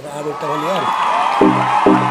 Claro, Cavalieri.